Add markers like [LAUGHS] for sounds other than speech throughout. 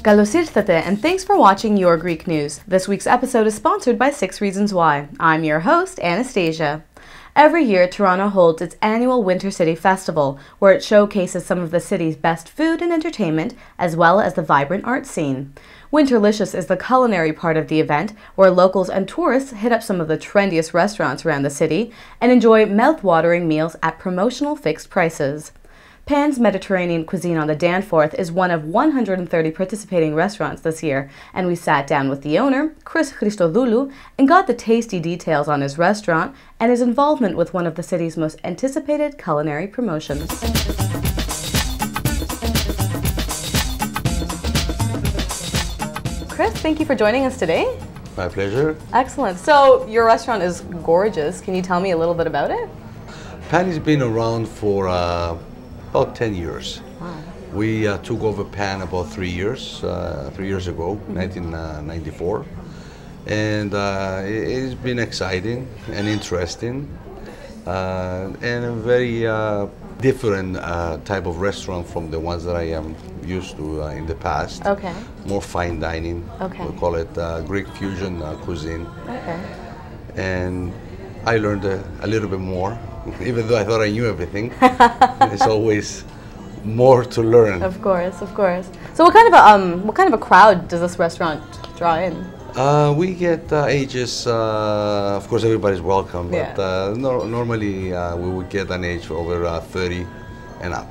Καλώς ήρθατε, and thanks for watching Your Greek News. This week's episode is sponsored by Six Reasons Why. I'm your host, Anastasia. Every year, Toronto holds its annual Winter City Festival, where it showcases some of the city's best food and entertainment, as well as the vibrant art scene. Winterlicious is the culinary part of the event, where locals and tourists hit up some of the trendiest restaurants around the city and enjoy mouth-watering meals at promotional fixed prices. Pan's Mediterranean Cuisine on the Danforth is one of 130 participating restaurants this year, and we sat down with the owner, Chris Christodoulou, and got the tasty details on his restaurant and his involvement with one of the city's most anticipated culinary promotions. Chris, thank you for joining us today. My pleasure. Excellent. So, your restaurant is gorgeous. Can you tell me a little bit about it? Pan has been around for uh, about 10 years. Wow. We uh, took over Pan about three years, uh, three years ago, Mm-hmm. 1994. And uh, it, has been exciting and interesting uh, and a very uh, different uh, type of restaurant from the ones that I am used to uh, in the past. Okay. More fine dining. Okay. We call it uh, Greek fusion uh, cuisine. Okay. and I learned a, a little bit more, even though I thought I knew everything. [LAUGHS] There's always more to learn. Of course, of course. So, what kind of a um, what kind of a crowd does this restaurant draw in? Uh, we get uh, ages, uh, of course, everybody's welcome, but Yeah. uh, no, normally uh, we would get an age over uh, 30 and up,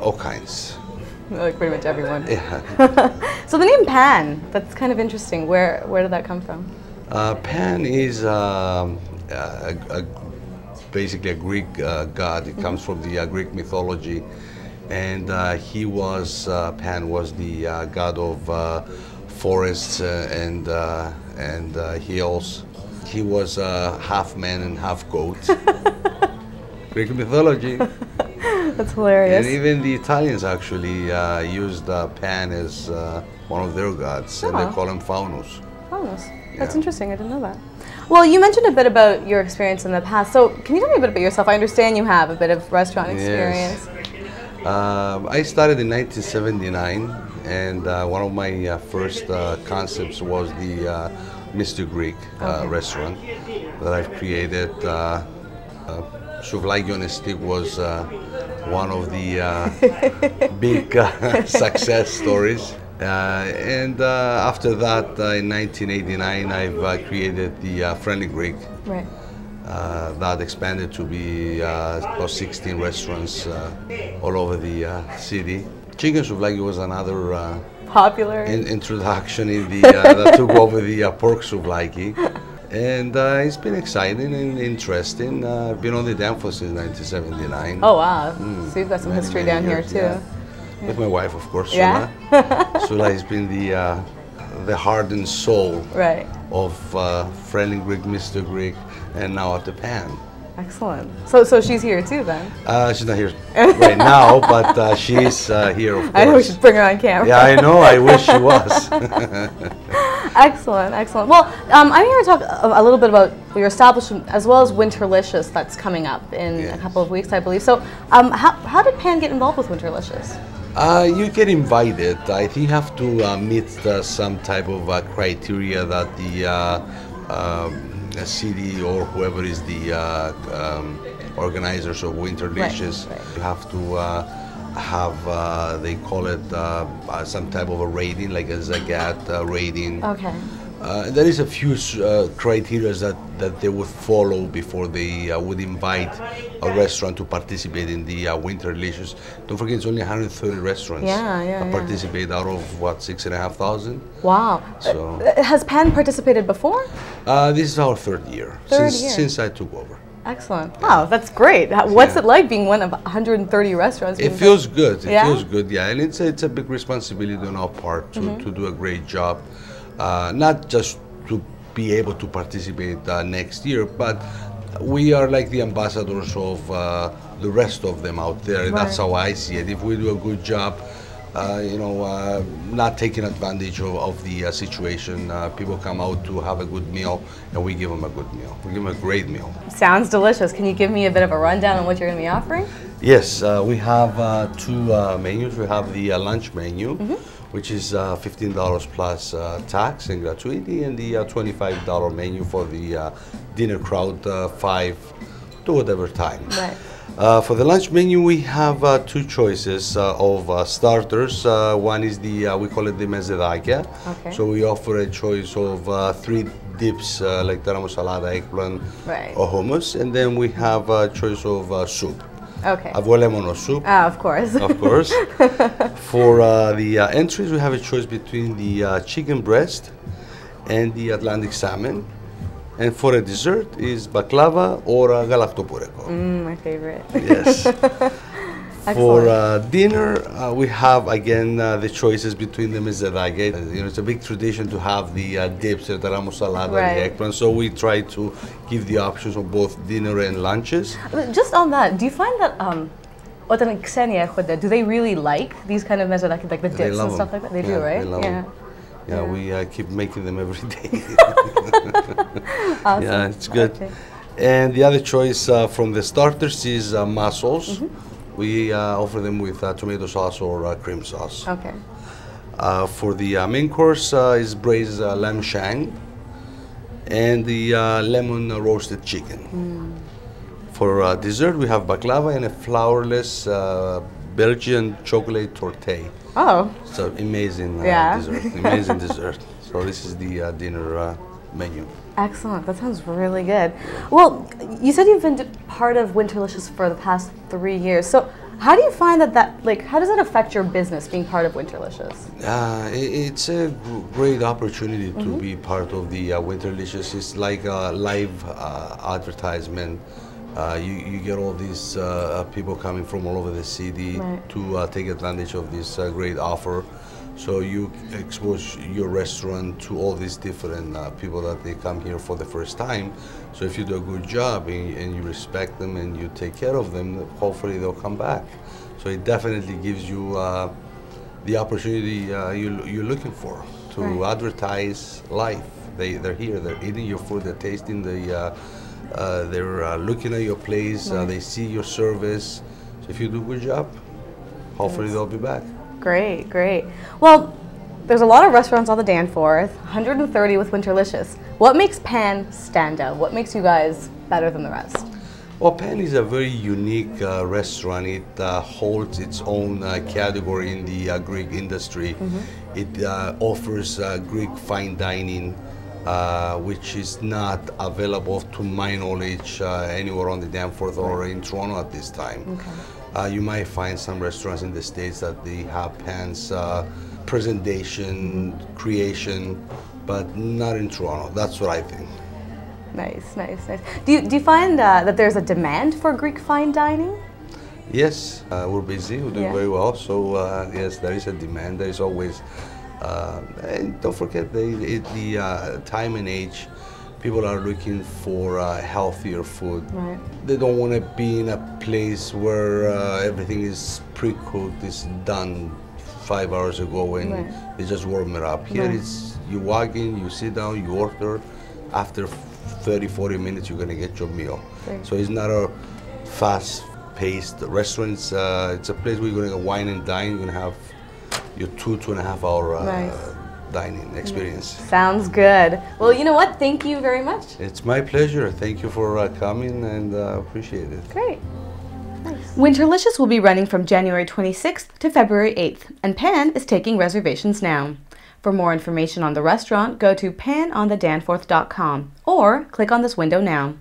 all kinds. Like pretty much everyone. Yeah. [LAUGHS] so the name Pan, that's kind of interesting. Where where did that come from? Uh, Pan is um, a, a, basically a Greek uh, god. It comes from the uh, Greek mythology, and uh, he was uh, Pan was the uh, god of uh, forests uh, and uh, and uh, hills. He was uh, half man and half goat. [LAUGHS] Greek mythology, That's hilarious. and even the Italians actually uh, used uh, Pan as uh, one of their gods, and Oh. they call him Faunus. That's Yeah. interesting. I didn't know that. Well, you mentioned a bit about your experience in the past. So, can you tell me a bit about yourself? I understand you have a bit of restaurant Yes. experience. Um, I started in 1979, and uh, one of my uh, first uh, concepts was the uh, Mr. Greek uh, restaurant that I've created. Uh, uh, Souvlaki on a stick was uh, one of the uh, [LAUGHS] big uh, [LAUGHS] success stories. Uh, and uh, after that, uh, in 1989, I've uh, created the uh, Friendly Greek. Right. Uh, that expanded to be uh, about 16 restaurants uh, all over the uh, city. Chicken souvlaki was another uh, Popular. in- introduction in the uh, that took [LAUGHS] over the uh, pork souvlaki, and uh, it's been exciting and interesting. Uh, I've been on the Danforth since 1979. oh wow. So you've got some Many, history many down here too. yeah. With my wife, of course, Yeah? Sula. [LAUGHS] Sula has been the uh, the heart and soul Right. of uh, Friendly Greek, Mr. Greek, and now at the Pan. Excellent. So so she's here too then. Uh, she's not here [LAUGHS] right now, but uh, she's uh, here, of course. [LAUGHS] I know we should bring her on camera. Yeah, I know. I wish she was. Excellent, excellent. Well, um, I'm here to talk a, a little bit about your establishment as well as Winterlicious that's coming up in a couple of weeks, I believe. So, um, how, how did Pan get involved with Winterlicious? Uh, you get invited. I think you have to uh, meet uh, some type of uh, criteria that the uh, um, uh, city or whoever is the uh, um, organizers of Winter Right, Dishes, right. you have to uh, have, uh, they call it uh, uh, some type of a rating, like a Zagat uh, rating. Okay. Uh, there is a few uh, criteria that, that they would follow before they uh, would invite a restaurant to participate in the uh, Winter Delicious. Don't forget, it's only 130 restaurants Yeah, yeah, that yeah. participate out of what six and a half thousand. Wow. So- Has Pan participated before? Uh, this is our third year Third since year. since I took over. Excellent. Wow, that's great. What's Yeah. it like being one of 130 restaurants? It feels good. It Yeah? feels good, yeah, and it's a, it's a big responsibility on our part to, Mm-hmm. to do a great job, uh, not just to be able to participate uh, next year, but we are like the ambassadors of uh, the rest of them out there. and That's how I see it. If we do a good job, uh, you know, uh, not taking advantage of, of the uh, situation, uh, people come out to have a good meal, and we give them a good meal. We give them a great meal. Sounds delicious. Can you give me a bit of a rundown on what you're going to be offering? Yes, uh, we have uh, two uh, menus. We have the uh, lunch menu, which is uh, $15 plus uh, tax and gratuity, and the uh, $25 menu for the uh, dinner crowd, uh, five to whatever time. Right. Uh, for the lunch menu, we have uh, two choices uh, of uh, starters. Uh, one is the, uh, we call it the mezzedakia. Okay. So we offer a choice of uh, three dips uh, like taramosalata, eggplant, Right. or hummus. And then we have a choice of uh, soup. Okay. Avgolemono soup, Ah, of course. of course. [LAUGHS] For uh, the uh, entries, we have a choice between the uh, chicken breast and the Atlantic salmon. And for a dessert is baklava or a galaktoboureko. Mm, my favorite. Yes. [LAUGHS] for uh, dinner, uh, we have again uh, the choices between the mezedage. Uh, you know, it's a big tradition to have the uh, dips, the ramo salad, right. the eggplant. So we try to give the options on both dinner and lunches. Uh, just on that, do you find that um, do they really like these kind of mezze, like the dips and stuff them. like that? They yeah, do, right? They yeah. Them yeah. Yeah, we uh, keep making them every [LAUGHS] day. Awesome. yeah, it's good. Okay. And the other choice uh, from the starters is uh, mussels. Mm-hmm. We uh, offer them with uh, tomato sauce or uh, cream sauce. Okay. Uh, for the uh, main course uh, is braised uh, lamb shank and the uh, lemon roasted chicken. For uh, dessert, we have baklava and a flourless uh, Belgian chocolate torte. Oh, It's an amazing uh, Yeah. dessert. [LAUGHS] Amazing dessert. So this is the uh, dinner uh, menu. excellent. That sounds really good. Well, you said you've been part of Winterlicious for the past three years. So, how do you find that that like how does that affect your business being part of Winterlicious? Uh, it's a great opportunity to be part of the uh, Winterlicious. It's like a live uh, advertisement. Uh, you, you get all these uh, uh, people coming from all over the city Right. to uh, take advantage of this uh, great offer. So you expose your restaurant to all these different uh, people that they come here for the first time. So if you do a good job and, and you respect them and you take care of them, hopefully they'll come back. So it definitely gives you uh, the opportunity uh, you, you're looking for to Right. advertise life. They, they're here, they're eating your food, they're tasting the, uh, they're uh, looking at your place, uh, they see your service. So if you do a good job, hopefully they'll be back. Great, great. Well, there's a lot of restaurants on the Danforth, 130 with Winterlicious. What makes Pan stand out? What makes you guys better than the rest? Well, Pan is a very unique uh, restaurant. It uh, holds its own uh, category in the uh, Greek industry. It uh, offers uh, Greek fine dining, uh, which is not available, to my knowledge, uh, anywhere on the Danforth or in Toronto at this time. Uh, you might find some restaurants in the States that they have Pan's uh, presentation, creation, but not in Toronto. That's what I think. Nice, nice, nice. Do you, do you find uh, that there's a demand for Greek fine dining? Yes, uh, we're busy. We're doing Yeah. very well. So uh, yes, there is a demand. There is always, and don't forget the the uh, time and age. People are looking for uh, healthier food. Right. They don't want to be in a place where uh, everything is pre-cooked, it's done five hours ago, and Right. they just warm it up. Here Right. it's you walk in, you sit down, you order. After 30, 40 minutes, you're gonna get your meal. So it's not a fast-paced restaurant. It's, uh, it's a place where you're gonna wine and dine. You're gonna have your two, two and a half hour uh, Nice. dining experience. Sounds good. Well, you know what? Thank you very much. It's my pleasure. Thank you for uh, coming and uh, appreciate it. Great. Nice. Winterlicious will be running from January 26th to February 8th, and Pan is taking reservations now. For more information on the restaurant, go to panonthedanforth.com or click on this window now.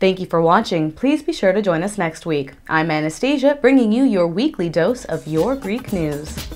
Thank you for watching. Please be sure to join us next week. I'm Anastasia, bringing you your weekly dose of your Greek news.